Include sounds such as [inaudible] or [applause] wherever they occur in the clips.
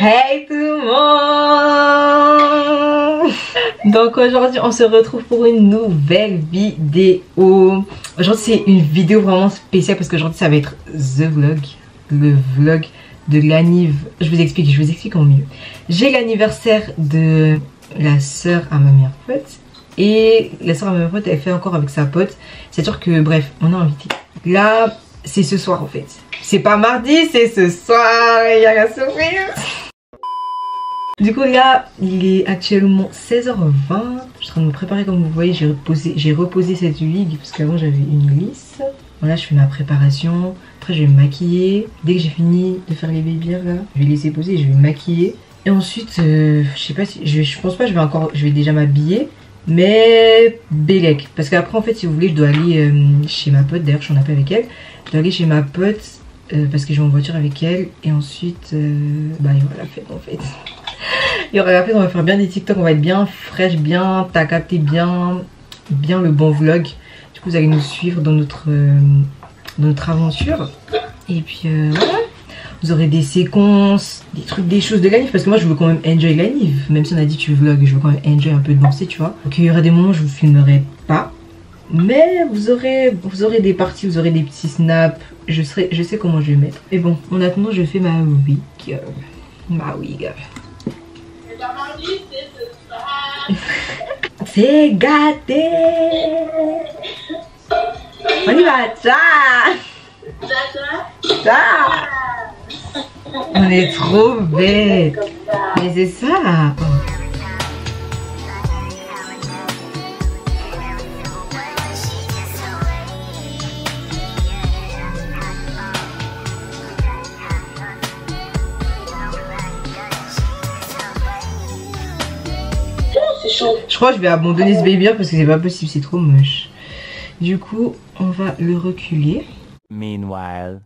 Hey tout le monde. Donc aujourd'hui on se retrouve pour une nouvelle vidéo. Aujourd'hui c'est une vidéo vraiment spéciale parce qu'aujourd'hui ça va être The Vlog. Le vlog de l'anniv... Je vous explique, je vous explique en mieux J'ai l'anniversaire de la soeur à ma meilleure pote Et la soeur à ma meilleure pote elle fait encore avec sa pote C'est sûr que bref on a invité Là c'est ce soir en fait c'est pas mardi, c'est ce soir. Il y a la surprise. Du coup là, il est actuellement 16h20. Je suis en train de me préparer comme vous voyez. J'ai reposé, reposé cette wig parce qu'avant j'avais une lisse. Voilà, je fais ma préparation. Après je vais me maquiller. Dès que j'ai fini de faire les baby là, je vais laisser poser et je vais me maquiller. Et ensuite, euh, je sais pas si, je, je, pense pas, je vais encore, je vais déjà m'habiller. Mais Bélec. Parce qu'après en fait si vous voulez je dois aller euh, chez ma pote. D'ailleurs je suis en appel avec elle. Je dois aller chez ma pote euh, parce que je vais en voiture avec elle et ensuite bah il y aura la fête en fait [laughs] il y aura la fête on va faire bien des tiktok on va être bien fraîche bien t'as capté bien bien le bon vlog vous allez nous suivre dans notre euh, dans notre aventure et puis euh, voilà vous aurez des séquences des trucs des choses de l'anniv parce que moi je veux quand même enjoy l'anniv même si on a dit tu vlog je veux quand même enjoy un peu de danser tu vois donc il y aura des moments où je vous filmerai pas mais vous aurez, vous aurez des parties, vous aurez des petits snaps. Je, serai, je sais comment je vais mettre. Mais bon, en attendant, je fais ma wig. Ma wig. [laughs] C'est gâté On y va, ça Ça On est trop bête. Mais c'est ça. Je crois que je vais abandonner ce baby parce que c'est pas possible, c'est trop moche. Du coup, on va le reculer. Meanwhile.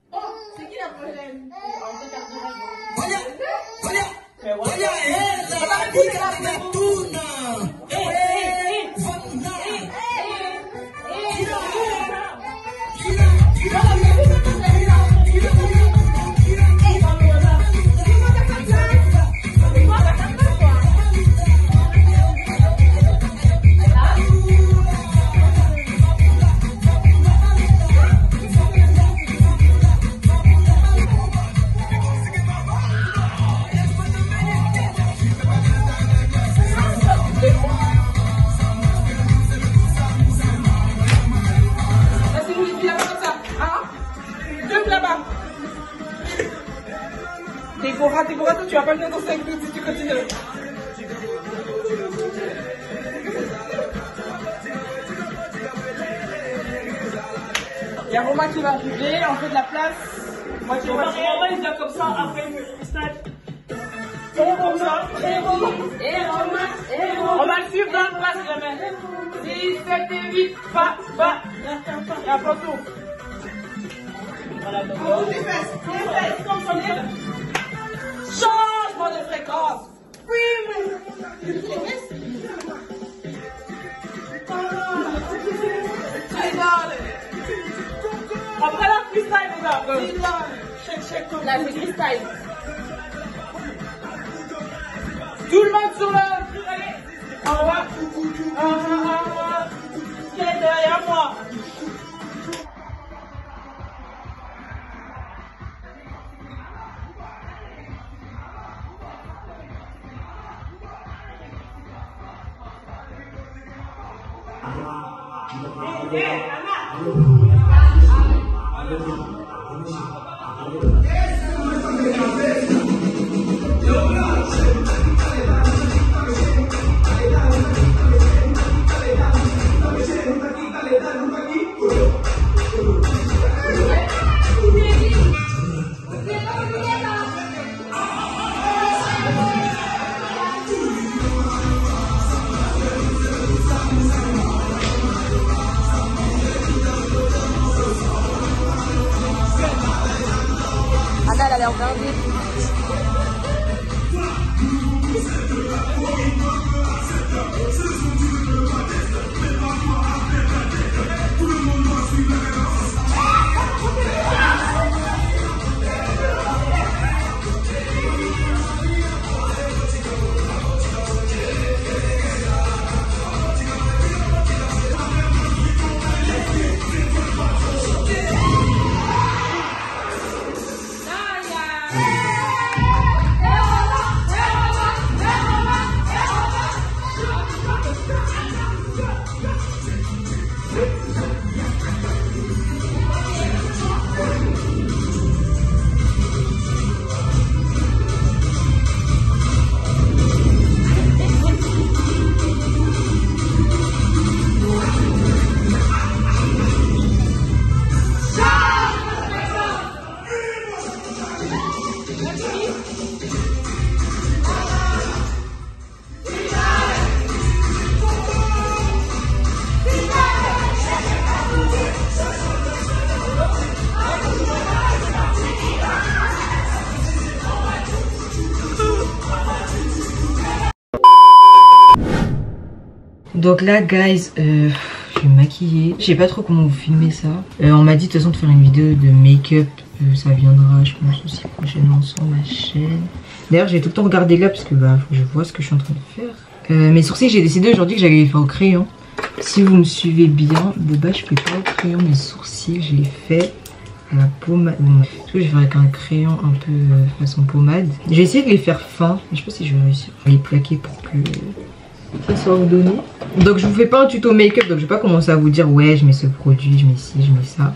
Adèle, elle Donc là, guys, euh, je vais me maquiller. Je sais pas trop comment vous filmer ça. Euh, on m'a dit de toute façon de faire une vidéo de make-up. Euh, ça viendra, je pense, aussi prochainement sur ma chaîne. D'ailleurs, j'ai tout le temps regardé là parce que bah, je vois ce que je suis en train de faire. Mes sourcils, j'ai décidé aujourd'hui que j'allais les faire au crayon. Si vous me suivez bien, de base, je fais pas au crayon mes sourcils. Je les fais à la pommade. Je vais faire avec un crayon un peu façon pommade. J'ai essayé de les faire fins. Mais je sais pas si je vais réussir à les plaquer pour que ça soit ordonné. Donc je vous fais pas un tuto make-up, donc je vais pas commencer à vous dire ouais je mets ce produit, je mets ci, je mets ça.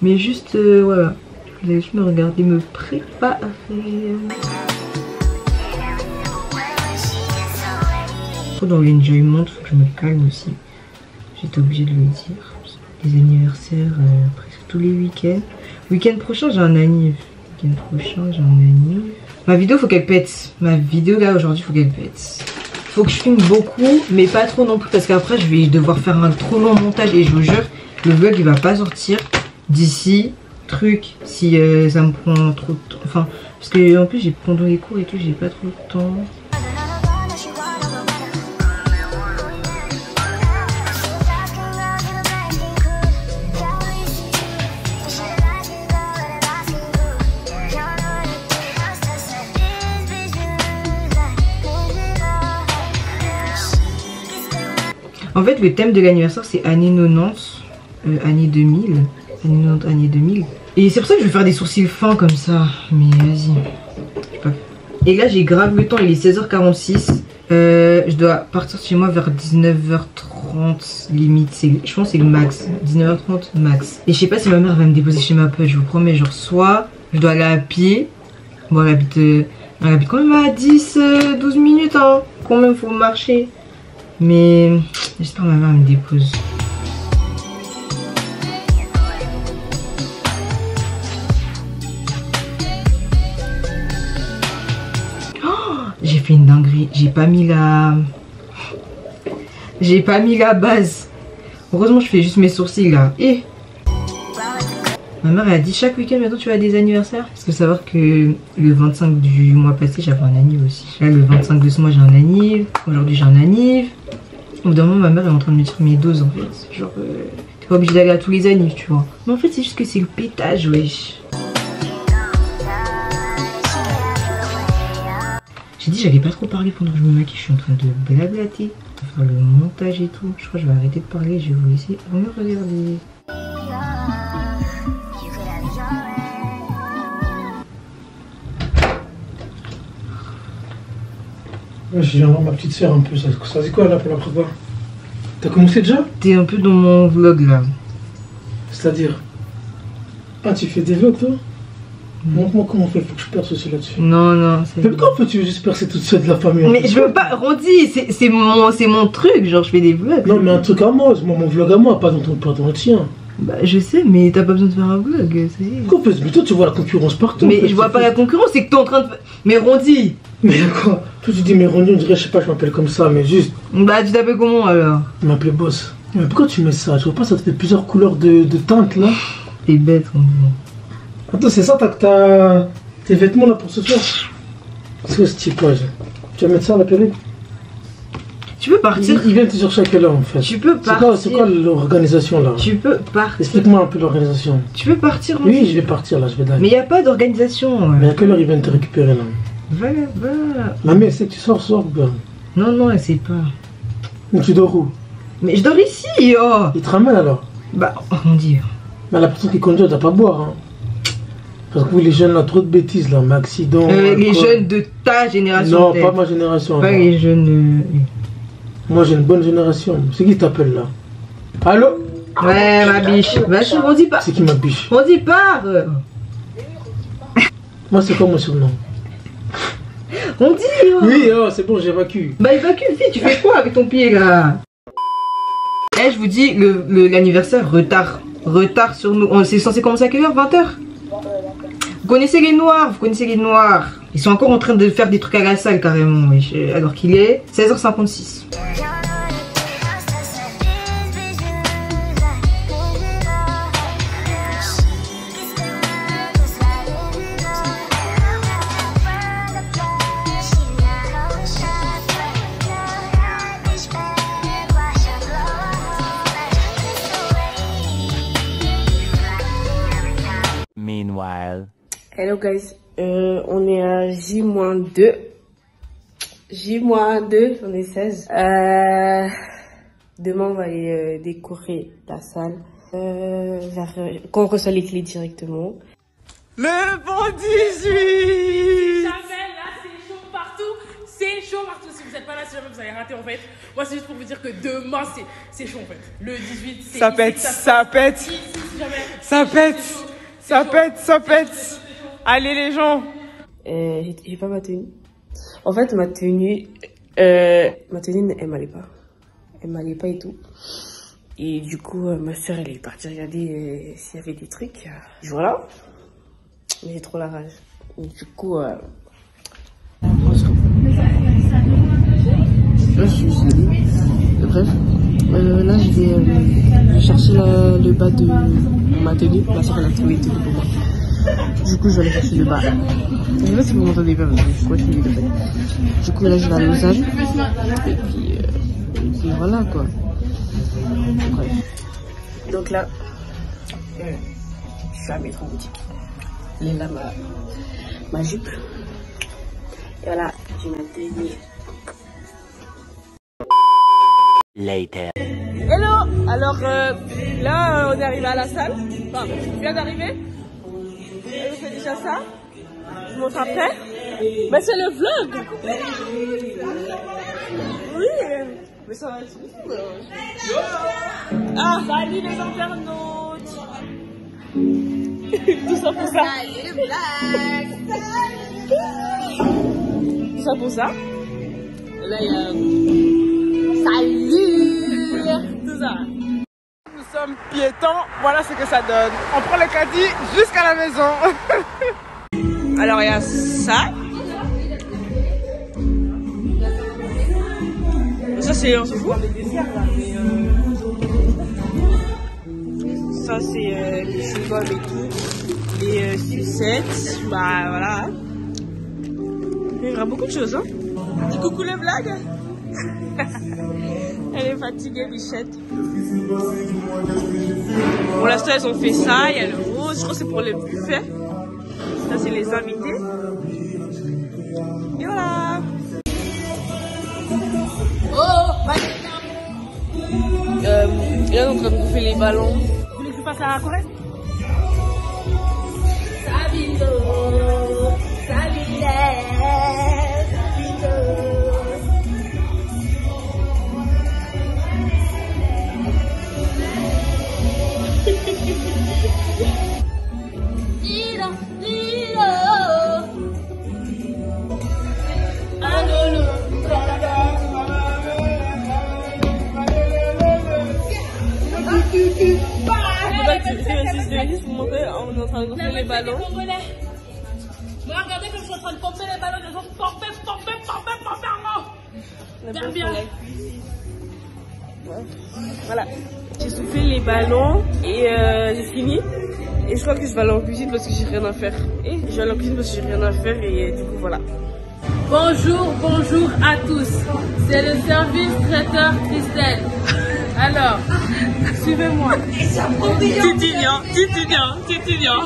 Mais juste euh, voilà, vous allez juste me regarder me préparer. Trop dans l'enjoyment, faut que je me calme aussi. J'étais obligée de le dire. Les anniversaires euh, presque tous les week-ends. Week-end prochain j'ai un anniv. Week-end prochain j'ai un anniv. Ma vidéo faut qu'elle pète. Ma vidéo là aujourd'hui faut qu'elle pète. Faut que je filme beaucoup, mais pas trop non plus parce qu'après je vais devoir faire un trop long montage et je vous jure, le vlog il va pas sortir d'ici truc si euh, ça me prend trop de temps. Enfin, parce que en plus j'ai pendant les cours et tout, j'ai pas trop de temps. En fait, le thème de l'anniversaire, c'est année 90, euh, année 2000. Année 90, année 2000. Et c'est pour ça que je vais faire des sourcils fins comme ça. Mais vas-y. Et là, j'ai grave le temps. Il est 16h46. Euh, je dois partir chez moi vers 19h30 limite. Je pense que c'est le max. 19h30 max. Et je sais pas si ma mère va me déposer chez ma pote. Je vous promets. Genre, soit je dois aller à pied. Bon, elle habite, euh, quand même à 10, 12 minutes. Hein. Quand même, faut marcher. Mais j'espère que ma mère me dépose. Oh, j'ai fait une dinguerie. J'ai pas mis la... J'ai pas mis la base. Heureusement, je fais juste mes sourcils là. Et Ma mère elle a dit chaque week-end maintenant tu as des anniversaires. Parce que savoir que le 25 du mois passé j'avais un anniv aussi. Là le 25 de ce mois j'ai un anniv. Aujourd'hui j'ai un anniv. Au bout d'un moment ma mère est en train de me dire mes doses en fait. Genre euh, t'es pas obligé d'aller à tous les annives tu vois. Mais en fait c'est juste que c'est le pétage wesh. J'ai dit j'allais pas trop parler pendant que je me maquille. Je suis en train de blablater. Faire le montage et tout. Je crois que je vais arrêter de parler. Je vais vous laisser me regarder. J'ai voir ma petite sœur un peu. Ça, ça c'est quoi là pour la prépa T'as commencé déjà? T'es un peu dans mon vlog là. C'est-à-dire? Ah, tu fais des vlogs toi? Montre-moi comment on fait, faut que je perce aussi là-dessus. Non, non, c'est. Mais pourquoi en fait tu veux juste percer toute seule de la famille Mais je veux pas, Rondi, c'est mon, mon truc, genre je fais des vlogs. Non, mais un truc à moi, moi, mon vlog à moi, pas dans ton pas dans le tien. Bah je sais, mais t'as pas besoin de faire un vlog, ça y est. Pourquoi Mais toi tu vois la concurrence partout. en Mais fait, je vois pas la concurrence, c'est que t'es en train de. Mais Rondi Mais quoi Toi tu dis, mais Ronnie, on dirait, je sais pas, je m'appelle comme ça, mais juste, Bah tu t'appelles comment alors je m'appelle Boss. Mais pourquoi tu mets ça Tu vois pas, ça te fait plusieurs couleurs de, de teintes là T'es bête, Rondi. Attends, c'est ça, t'as que t'as tes vêtements là pour ce soir? C'est quoi ce typage Tu vas mettre ça à la perruque Tu peux partir. il vient te chercher à quelle heure en fait Tu peux C'est quoi, c'est quoi partir. l'organisation là? Tu peux partir. Explique-moi un peu l'organisation. Tu peux partir. Oui, je vais partir là, je vais d'aller. Mais il n'y a pas d'organisation. Mais à quelle heure il vient te récupérer là? Va là-bas. Elle sait que tu sors, sors. Non, non, elle sait pas. Mais tu dors où? Mais je dors ici, oh Il te ramène alors? Bah, oh mon dieu. Mais la personne qui conduit, elle doit pas boire. Hein. Parce que vous, les jeunes, là, trop de bêtises là, mais accident. Euh, les jeunes de ta génération. Non, pas ma génération. Pas les jeunes. Moi, j'ai une bonne génération. C'est qui t'appelle là? Allô? Ouais, ma biche. Vas-y, on dit pas. C'est qui ma biche? On dit pas. euh. Moi, c'est quoi mon surnom? On dit. oh. Oui, oh, c'est bon, j'évacue. Bah, évacue, fille, tu fais quoi avec ton pied là? Eh, je vous dis, l'anniversaire, le, l'anniversaire retard. Retard sur nous. On- C'est censé commencer à quelle heure? 20h Vous connaissez les noirs, vous connaissez les noirs. Ils sont encore en train de faire des trucs à la salle carrément, alors qu'il est 16h56. Hello guys, euh, on est à J-2. J-2, on est 16. Euh, demain, on va aller euh, décorer la salle. Euh, vers, quand on reçoit les clés directement. Le bon 18 Jamais, là, c'est chaud partout. C'est chaud partout. Si vous n'êtes pas là, si jamais vous avez raté, en fait. Moi, c'est juste pour vous dire que demain, c'est- c'est chaud, en fait. Le 18, c'est Ça ici pète, ça pète, Ici, si jamais. ça pète, ça pète, ça pète. Allez les gens. Euh, j'ai pas ma tenue. En fait, ma tenue, euh, ma tenue, elle m'allait pas. Elle m'allait pas et tout. Et du coup, euh, ma soeur, elle est partie regarder euh, s'il y avait des trucs. Et voilà. Mais j'ai trop la rage. Et du coup, euh, on se retrouve. Là, je suis. Bref, euh, là, je vais euh, chercher la- le bas de ma tenue. Ma soeur, elle a trouvé une tenue pour moi. Du coup, je vais aller chercher le bas. Je sais pas si vous m'entendez pas, parce que je continue de fait. Du coup, là, je vais à Lausanne. Et puis, euh, et puis voilà, quoi. Bref. Donc là, euh, je suis à Métro Boutique. Elle est là, ma, ma jupe. Et voilà, j'ai ma tenue. Later. Hello Alors euh, là, on est arrivé à la salle. Enfin, je viens d'arriver? Déjà ça? Je montre après. Mais c'est le vlog Oui Mais ça va être. Ah Salut les internautes Tout ça pour ça Tout ça pour ça. Là, il y a... Salut Tout ça. Sommes piétons, voilà ce que ça donne. On prend le caddie jusqu'à la maison. [laughs] Alors il y a ça. Ça c'est. Ça c'est euh, les chewing-gums et tout. Les euh, sucettes. Bah voilà. Il y aura beaucoup de choses hein. Coucou les [laughs] blagues. Elle est fatiguée, Bichette. Pour l'instant, elles ont fait ça. Il y a le rose. Je crois que c'est pour le buffet. Ça, c'est les invités. Et voilà. Euh, et là, on est en train de bouffer les ballons. Vous voulez que je passe à la Corée Je vais On est en train de bouffer les ballons. Regardez je suis en train de les ballons. Je vais Bien. Voilà. J'ai soufflé les ballons et euh, j'ai fini. Et je crois que je vais aller en cuisine parce que j'ai rien à faire. Et je vais aller en cuisine parce que j'ai rien à faire et euh, du coup voilà. Bonjour, bonjour à tous. C'est le service traiteur Christelle. Alors, suivez-moi. Titignant, titignant, titignant.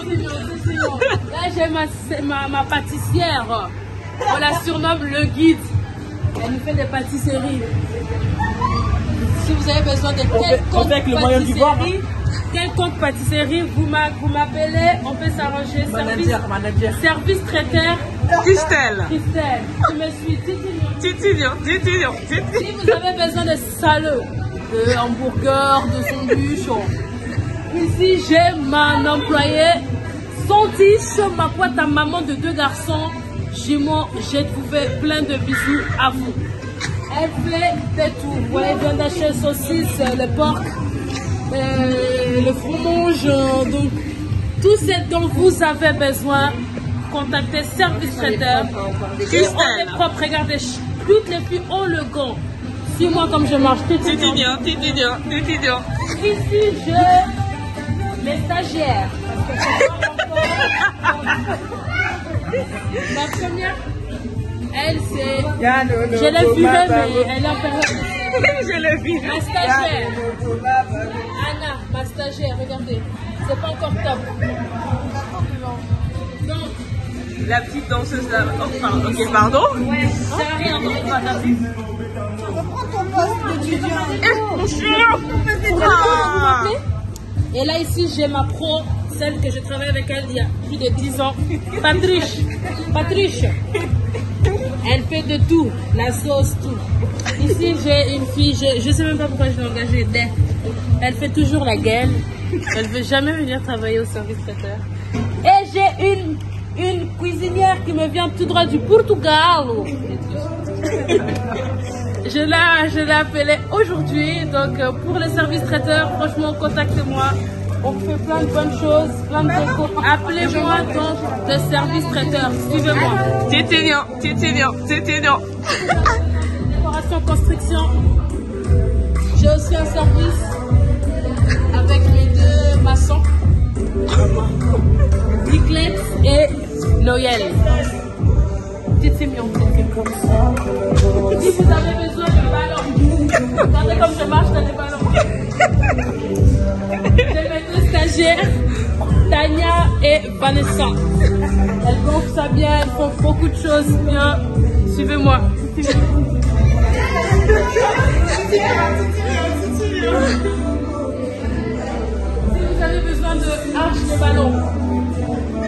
Là, j'ai ma, ma, ma pâtissière. On la surnomme le guide. Elle nous fait des pâtisseries. Si vous avez besoin de quelconque avec le moyen du bord, pâtisserie, quelconque pâtisserie, vous m'a- vous m'appelez, on peut s'arranger. Service, service traiteur Christelle. Christelle. Tu me suis. Titignant, titignant, Si vous avez besoin de salauds, de hamburgers, de sandwichs, oh. ici j'ai mon employé, son tiche, ma boîte à maman de deux garçons, j'ai trouvé plein de bisous à vous. Elle fait de tout. Vous voyez, elle vient d'acheter saucisses, euh, le porc, euh, le fromage, euh, donc tout ce dont vous avez besoin, contactez Service Traiteur. On est propre, regardez, toutes les filles ont le gant. Suis-moi comme je marche. Tout Titignant, titignant, titignant. Ici, je les stagiaires. Parce que c'est pas encore- [laughs] Ma première, elle c'est. [laughs] Je l'ai vue, mais elle est en période Je l'ai vu. Ma stagiaire. Anna, ma stagiaire, regardez. C'est pas encore top. Donc, La petite danseuse là. Oh, pardon. Ok, pardon. ça sert à rien mon chien. Ah. Et là, ici, j'ai ma pro, celle que je travaille avec elle il y a plus de 10 ans. Patrice. Patrice. Elle fait de tout. La sauce, tout. Ici, j'ai une fille, je ne sais même pas pourquoi je l'ai engagée. Elle fait toujours la gueule. Elle veut jamais venir travailler au service traiteur. Et j'ai une, une cuisinière qui me vient tout droit du Portugal. Je l'ai, je l'ai appelé aujourd'hui. Donc, euh, pour les services traiteurs, franchement, contactez-moi. On fait plein de bonnes choses, plein de déco. Appelez-moi donc le service traiteur. Suivez-moi. Titignant, titignant, titignant. Décoration, construction. J'ai aussi un service avec mes deux maçons. Nicolette et Noël. Titi Mion. Si vous avez besoin de ballon, regardez comme je marche dans les ballons. Tania et Vanessa. Elles font ça bien, elles font beaucoup de choses bien. Suivez-moi. Si vous avez besoin de arche de ballon,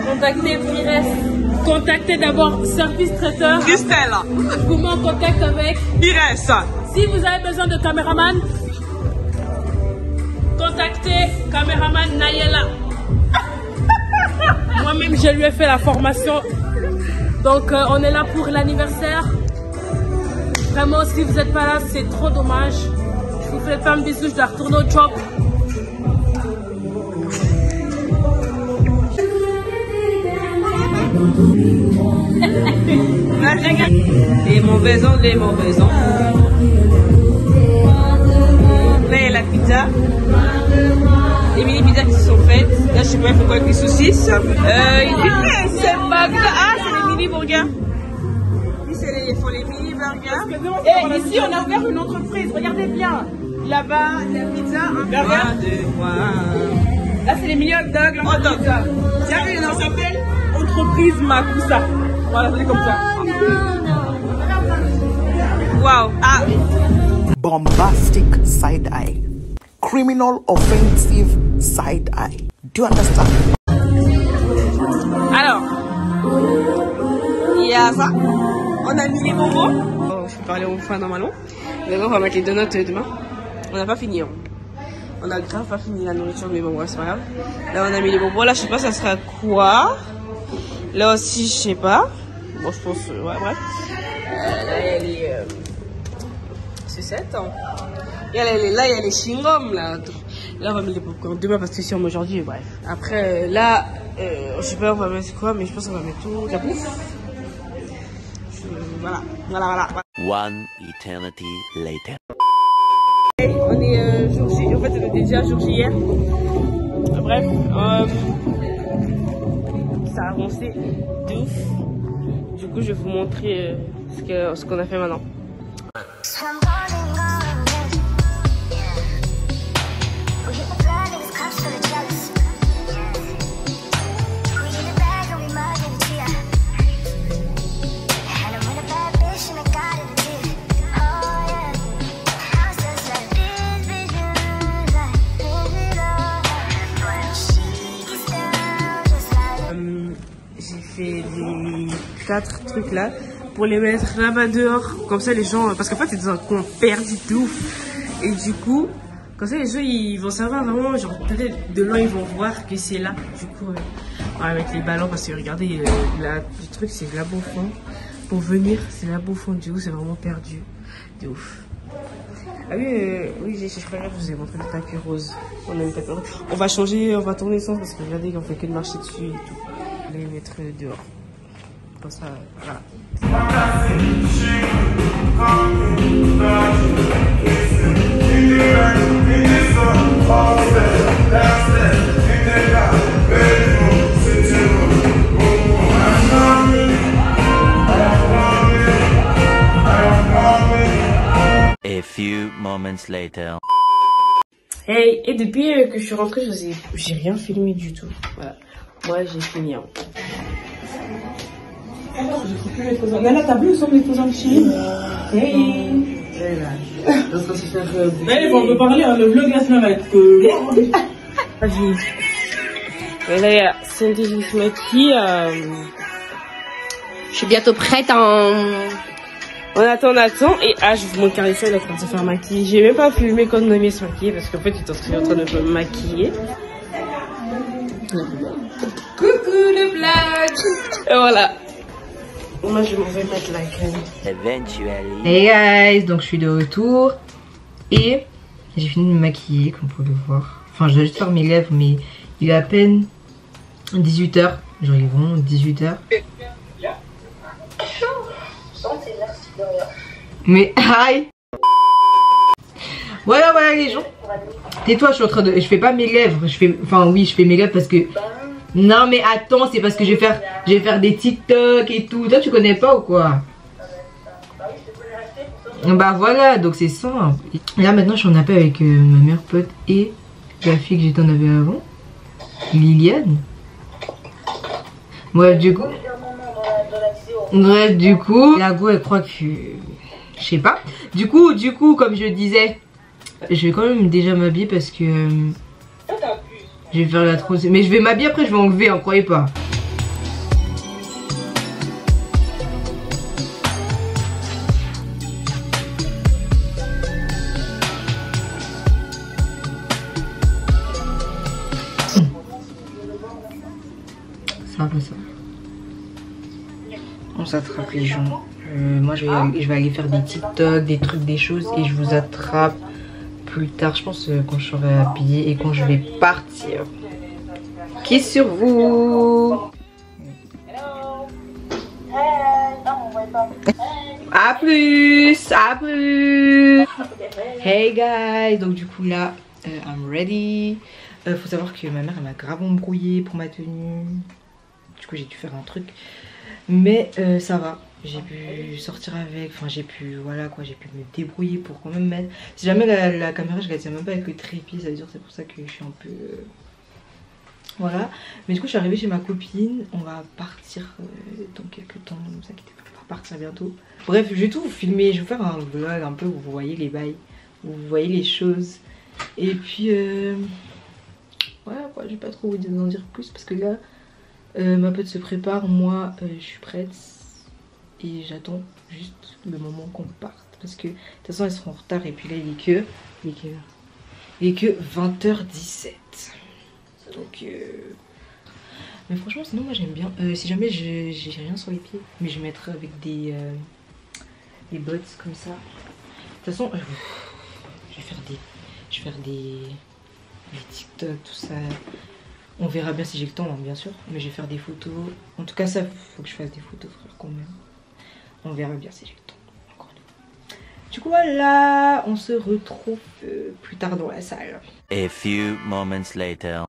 contactez Pires. Contactez d'abord Service Traiteur. Christelle. Je vous mets en contact avec. Pires. Si vous avez besoin de caméraman, contactez caméraman Nayela. [laughs] Moi-même, je lui ai fait la formation. Donc, euh, on est là pour l'anniversaire. Vraiment, si vous n'êtes pas là, c'est trop dommage. Je vous fais plein de bisous, je dois retourner au job. [laughs] Les mauvais ondes, les mauvais ondes. La pizza. Les mini pizzas qui se sont faites. Là, je sais pas, il faut quoi avec les saucisses. Euh, c'est burger. Ah, c'est les mini burgers. Ici, c'est les, ils font les mini burgers. Et ici, on a ouvert une entreprise. Regardez bien. Là-bas, la pizza, un burger. Là, c'est les mini hot dogs. Hot dog. ça s'appelle Entreprise Makusa. Voilà, c'est comme ça. Waouh. Ah, bombastic side eye, criminal offensive side eye. Do you understand? Alors, il y a ça? On a mis les bonbons. Oh, je peux parler aux fois normalement. Mais bon, on va mettre les donuts euh, demain. On n'a pas fini. hein. On a grave pas fini la nourriture, mais bon, bref, c'est pas grave. Là, on a mis les bonbons. Là, je sais pas, ça sera quoi? Là aussi, je sais pas. Bon, je pense, euh, ouais, bref. Euh, là, il y a les euh, sucettes. hein. Et là, il y a les- là, il y a les chewing-gums, là. Là, on va mettre les popcorn demain parce que c'est aujourd'hui, bref. Après, là, euh, je sais pas, on va mettre quoi, mais je pense qu'on va mettre tout la bouffe. Voilà, voilà, voilà. One eternity later. On est euh, jour J, en fait, c'était déjà jour J hier. Euh, Bref, euh, ça a avancé de ouf. Du coup, je vais vous montrer euh, ce que- ce qu'on a fait maintenant. Les quatre trucs là pour les mettre là-bas dehors. Comme ça, les gens. Parce qu'en fait, c'est dans un coin perdu de ouf. Et du coup, comme ça, les gens ils vont savoir vraiment. Genre, peut-être de loin, ils vont voir que c'est là. Du coup, euh, on mettre les ballons parce que regardez, euh, le truc, c'est là beau fond. Pour venir, c'est là beau fond. Du coup, c'est vraiment perdu. De ouf. Ah oui, euh, oui, je crois que je vous ai montré le tapis rose. On a une tapis rose. On va changer, on va tourner le sens parce que regardez qu'on fait que de marcher dessus et tout. Les mettre dehors. Comme ça, voilà. A few moments later. Hey, et depuis euh, que je suis rentrée, j'ai rien filmé du tout. Voilà. Moi, j'ai fini. hein. Nana, t'as vu où sont mes cousins de Chine Hey Mais on peut parler, hein, le vlog va être que... Vas-y. Et là, il y a Cindy qui se maquille. euh, Je suis bientôt prête en... On attend, on attend. Et ah, je vous montre Carissa, elle est en train de se faire maquiller. J'ai même pas filmé quand Noémie se maquiller parce qu'en fait, il était en train de me maquiller. Coucou le blague Et voilà. Moi, je m'en vais mettre la crème. Eventually. Hey guys, donc je suis de retour et j'ai fini de me maquiller comme vous pouvez le voir. Enfin je dois juste faire mes lèvres mais il est à peine 18h, genre il est vraiment 18h. Mais [laughs] aïe Voilà voilà les gens. Tais-toi, je suis en train de... Je fais pas mes lèvres, je fais... Enfin oui je fais mes lèvres parce que... Non mais attends, c'est parce que je vais faire, je vais faire des TikTok et tout. Toi tu connais pas ou quoi? Bah voilà, donc c'est ça. Là maintenant je suis en appel avec euh, ma meilleure pote et la fille que j'étais en appel avant, Liliane. Bref du coup. Bref du coup, la go elle croit que... Je sais pas. Du coup, du coup, comme je disais, je vais quand même déjà m'habiller parce que... euh, je vais faire la trop... Mais je vais m'habiller après je vais enlever, hein, croyez pas. C'est un peu ça. On s'attrape les gens. Euh, moi je vais, aller- je vais aller faire des TikTok, des trucs, des choses et je vous attrape plus tard, je pense euh, quand je serai habillée et quand je vais partir. Qui sur vous? A plus À plus Hey guys Donc du coup là, euh, I'm ready. Euh, faut savoir que ma mère elle m'a grave embrouillé pour ma tenue. Du coup j'ai dû faire un truc. Mais euh, ça va. J'ai pu sortir avec, enfin j'ai pu, voilà quoi, j'ai pu me débrouiller pour quand même mettre. Si jamais la, caméra je la même pas avec le trépied, ça veut dire c'est pour ça que je suis un peu... euh, Voilà. Mais du coup je suis arrivée chez ma copine, on va partir euh, dans quelques temps, ne vous inquiétez pas, on va partir bientôt. Bref, je vais tout vous filmer, je vais vous faire un vlog un peu où vous voyez les bails, où vous voyez les choses. Et puis, euh... voilà quoi, je vais pas trop vous en dire plus parce que là, euh, ma pote se prépare, moi je suis prête et j'attends juste le moment qu'on parte parce que de toute façon elles seront en retard et puis là il est que il est que, il est que 20h17 donc euh, mais franchement sinon moi j'aime bien Euh, si jamais j'ai rien sur les pieds mais je mettrai avec des euh, des bottes comme ça de toute façon euh, je vais faire des je vais faire des, des TikTok tout ça on verra bien si j'ai le temps, hein, bien sûr. Mais je vais faire des photos. En tout cas, ça, faut que je fasse des photos, frère, quand même. On verra bien si j'ai le temps. Encore une fois. Du coup, voilà. On se retrouve euh, plus tard dans la salle. A few moments later.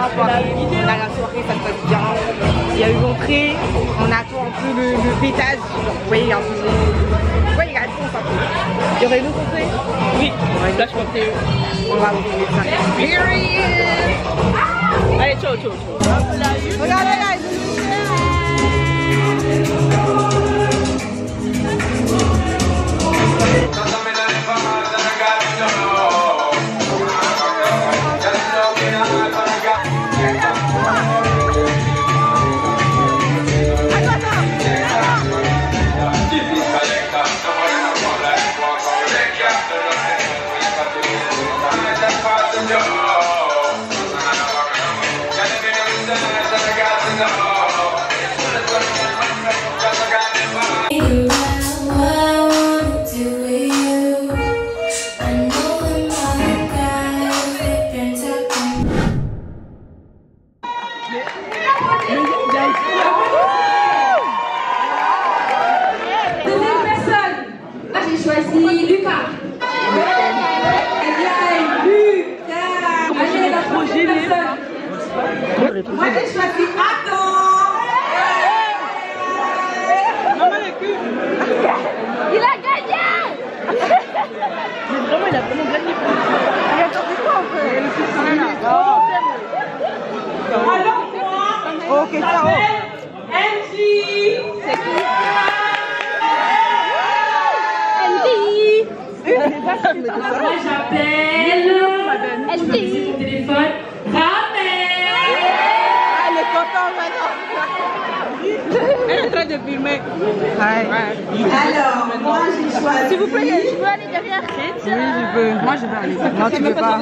La soirée, on a la soirée, ça se passe bien. Il y a eu l'entrée, on attend un peu le, le pétage. Vous voyez, un peu... Vous voyez, il y a tout, ça. Il y aurait une autre entrée? Oui, là je comptais. On va vous donner ça. Experience Allez, ciao, ciao, ciao. Regardez, vraiment, il a vraiment gagné. Il a quoi en fait Alors, moi, Ok, ciao. Angie. C'est qui Moi, j'appelle. Son téléphone. Ramel. Elle est contente maintenant. Elle est en train de filmer. Alors, moi j'ai choisi. S'il vous plaît, je peux aller derrière Oui, je peux. Moi, je vais aller. Non, tu peux pas.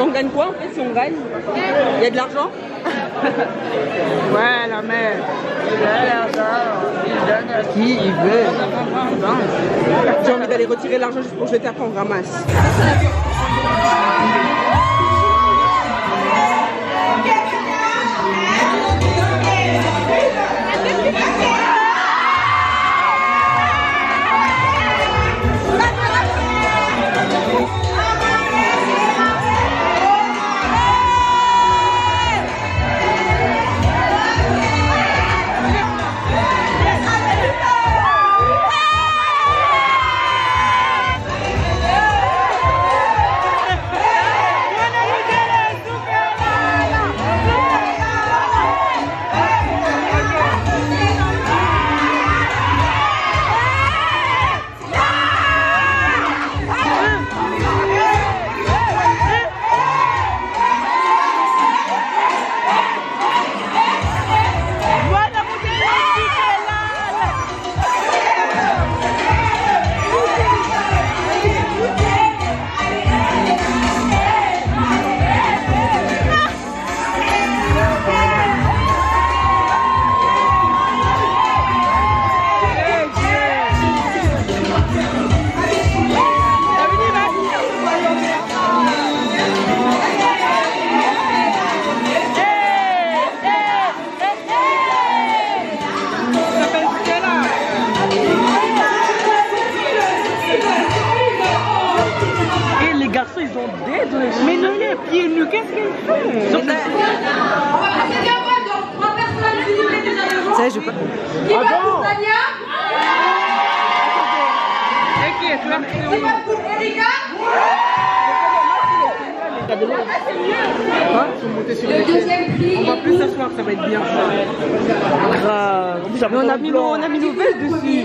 On gagne quoi en fait si on gagne? Il y a de l'argent? Ouais, la mère. Qui veut. J'ai envie d'aller retirer l'argent juste pour jeter après on ramasse. Le les deuxième chaises. prix On va plus s'asseoir, ça va être bien. Grave. Mais on a mis, on a mis nos vestes dessus.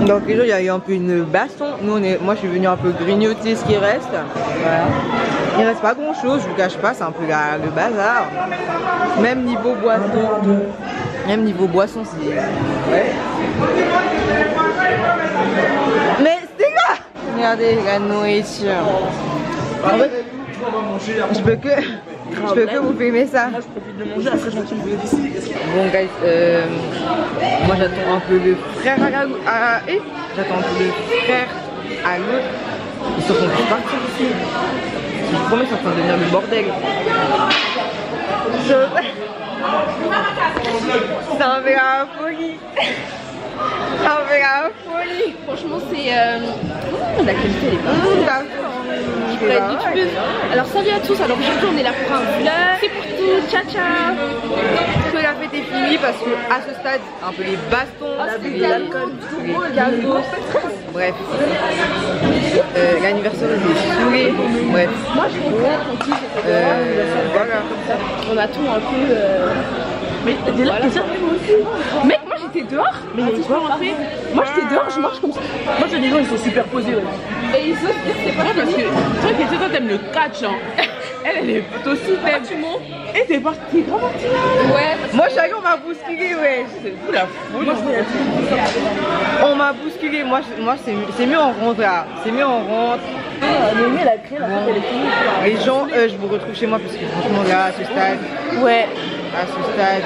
Les. Donc il y a eu un peu une baston. Nous on est, moi je suis venue un peu grignoter ce qui reste. Voilà. Il reste pas grand chose, je vous cache pas, c'est un peu la- le bazar. Même niveau boisson. Même niveau boisson c'est. Ouais. Mais c'est quoi Regardez la nourriture. En fait, je peux que. Je peux que vous filmer ça. Moi, je profite de manger, après, je m'en d'ici. Bon guys, euh, moi j'attends un peu le frère à, j'attends un peu le frère à l'autre. Ils sont en train de partir ici. Je vous promets, c'est en train de devenir le bordel. Je- Ça en fait la folie. Ça en fait la folie. Franchement, c'est. Euh... La qualité, elle est pas Être. Alors, salut à tous. Alors, aujourd'hui, on est là pour un vlog. C'est pour tout. Ciao, ciao. que la fête est finie parce que à ce stade, un peu les bastons, les l'alcool, les gazos, bref. Euh, L'anniversaire est saoulé, bref. Moi, je suis très tranquille. Euh, voilà. On a tout un peu. Euh... Mais t'es dehors. Mais il y a quoi Parfait. Moi j'étais dehors, je marche comme ça. Moi, je dis, non, ils sont superposés. Et ils osent dire que c'est pas parce que toi, que toi, t'aimes le catch. Hein. [laughs] Elle, elle est toi aussi, t'aimes. Tu montes. Et t'es parti, t'es grave parti là. Ouais, parce Moi, allée, on m'a bousculé, ouais. C'est fou la folie. Moi, je On m'a bousculé, moi, je- moi c'est mieux en rentre là. C'est mieux en rentre. Noémie, elle a créé la fête, elle est finie. Les gens, euh, je vous retrouve chez moi parce que franchement, là, à ce stade, Ouais. à ce stade,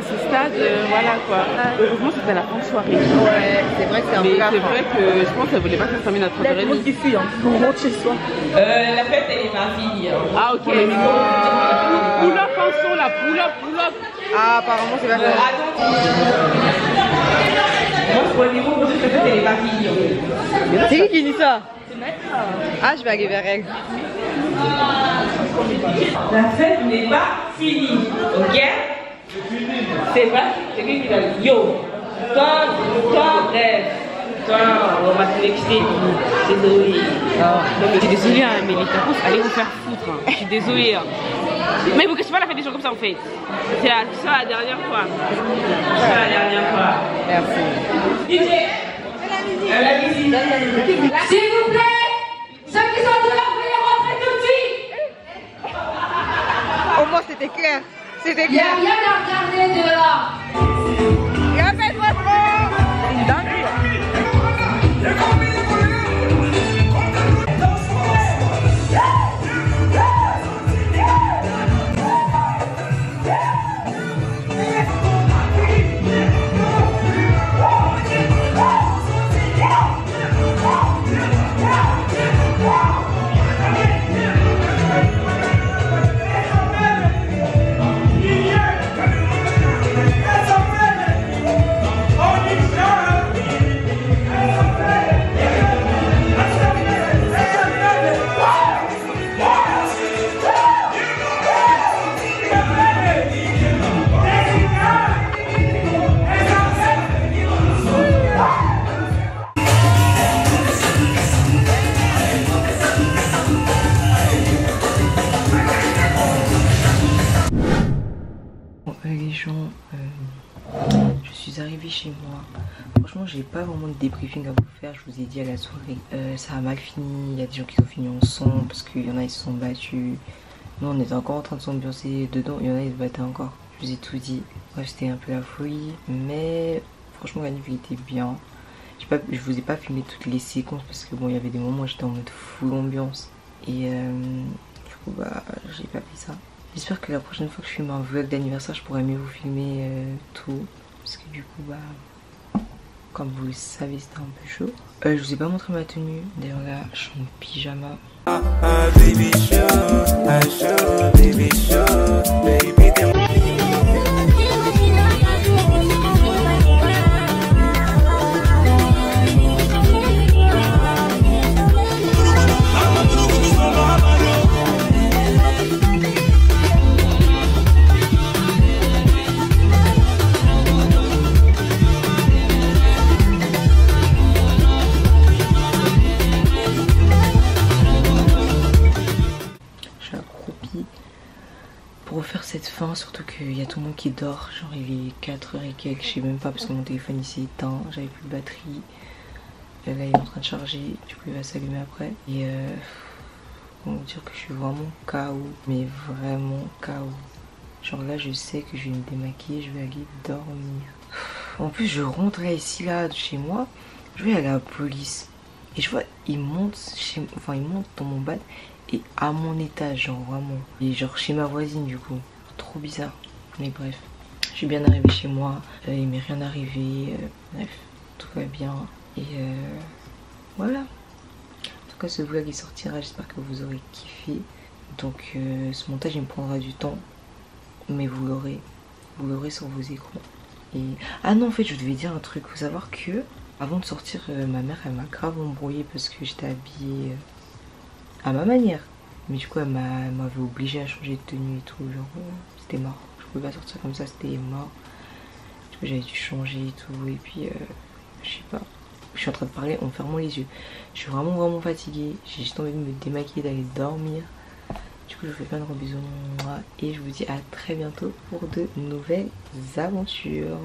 À ce stade, euh, voilà quoi. Heureusement, c'était la fin de soirée. ouais, c'est vrai que c'est un Mais peu la c'est fin. vrai que je pense qu'elle voulait pas que ça termine à 3 Il y a tout le monde qui fuit, hein. On rentre chez soi. Euh, la fête, elle est ma fille. Ah, ok. Pull up en son là, pull up, pull up. Ah, apparemment, c'est pas ça. Moi, je vois les mots que la fête, elle est ma fille. C'est qui qui dit ça? Ah, je vais aller vers elle. La fête n'est pas finie, ok? C'est pas, c'est lui qui va dire yo. Toi, toi, bref. Toi, on va te vexer. Désolé. Non, mais je suis désolée, hein, mais les tapos, allez vous faire foutre. hein. Je suis désolée. hein. Mais vous cassez pas la fête des gens comme ça en fait? C'est la, ça la dernière fois. C'est la dernière fois. Merci. DJ La musique. S'il vous plaît, ceux qui sont dehors, veuillez rentrer tout de suite. Au moins, c'était clair. C'était Il n'y a à regarder dehors. Répète-moi trop Une moi. Franchement, j'ai pas vraiment de débriefing à vous faire. Je vous ai dit à la soirée, euh, ça a mal fini. Il y a des gens qui ont fini ensemble parce qu'il y en a ils se sont battus. Nous, on était encore en train de s'ambiancer dedans. Il y en a ils se battaient encore. Je vous ai tout dit. Bref, c'était un peu la folie, mais franchement, la nuit était bien. Pas, je vous ai pas filmé toutes les séquences parce que bon, il y avait des moments où j'étais en mode full ambiance et euh, du coup, bah, j'ai pas fait ça. J'espère que la prochaine fois que je filme un vlog d'anniversaire, je pourrai mieux vous filmer euh, tout. Parce que du coup, bah, comme vous le savez, c'était un peu chaud. Euh, je vous ai pas montré ma tenue. D'ailleurs, là, je suis en pyjama. baby sure, baby surtout qu'il y a tout le monde qui dort. Genre il est 4h et quelques, je sais même pas parce que mon téléphone il s'est éteint, j'avais plus de batterie. Là il est en train de charger, du coup il va s'allumer après. Et euh, on va dire que je suis vraiment KO, mais vraiment KO. Genre là je sais que je vais me démaquiller, je vais aller dormir. En plus je rentre là ici là de chez moi, je vais aller à la police. Et je vois, il monte, chez, enfin dans mon bad et à mon étage, genre vraiment. Et genre chez ma voisine du coup. Trop bizarre. Mais bref, je suis bien arrivée chez moi, euh, il m'est rien arrivé, euh, bref, tout va bien. Et euh, voilà. En tout cas ce vlog il sortira, j'espère que vous aurez kiffé. Donc ce montage il me prendra du temps, mais vous l'aurez. Vous l'aurez sur vos écrans. Et... Ah non en fait je devais dire un truc, faut savoir que avant de sortir, ma mère elle m'a grave embrouillée parce que j'étais habillée à ma manière. Mais du coup, elle m'a- elle m'avait obligée à changer de tenue et tout. Mort. Je pouvais pas sortir comme ça, c'était mort. Du coup, j'avais dû changer et tout. Et puis, euh, je sais pas. Je suis en train de parler en fermant les yeux. Je suis vraiment, vraiment fatiguée. J'ai juste envie de me démaquiller, d'aller dormir. Du coup, je vous fais plein de gros bisous. Et je vous dis à très bientôt pour de nouvelles aventures.